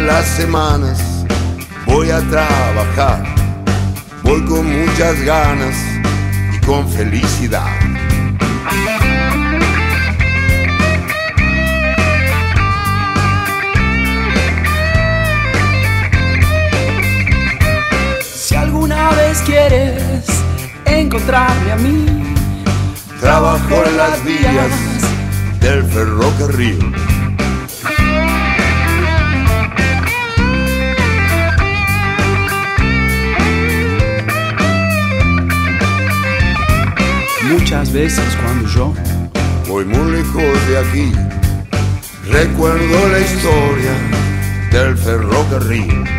las semanas voy a trabajar. Voy con muchas ganas y con felicidad. Si alguna vez quieres encontrarme a mí, Trabajo en las vías del ferrocarril. Muchas veces cuando yo Voy muy lejos de aquí. Recuerdo la historia del ferrocarril.